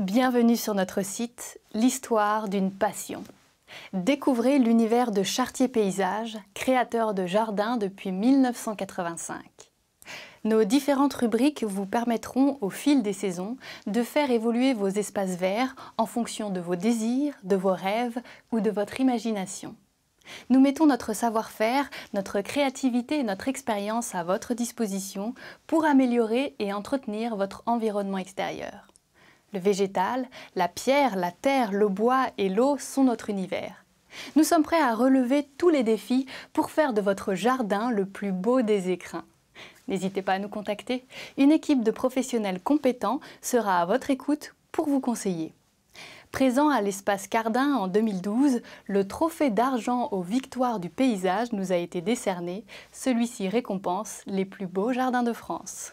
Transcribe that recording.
Bienvenue sur notre site L'histoire d'une passion. Découvrez l'univers de Chartier Paysage, créateur de jardins depuis 1985. Nos différentes rubriques vous permettront, au fil des saisons, de faire évoluer vos espaces verts en fonction de vos désirs, de vos rêves ou de votre imagination. Nous mettons notre savoir-faire, notre créativité et notre expérience à votre disposition pour améliorer et entretenir votre environnement extérieur. Le végétal, la pierre, la terre, le bois et l'eau sont notre univers. Nous sommes prêts à relever tous les défis pour faire de votre jardin le plus beau des écrins. N'hésitez pas à nous contacter. Une équipe de professionnels compétents sera à votre écoute pour vous conseiller. Présent à l'espace Cardin en 2012, le trophée d'argent aux victoires du paysage nous a été décerné. Celui-ci récompense les plus beaux jardins de France.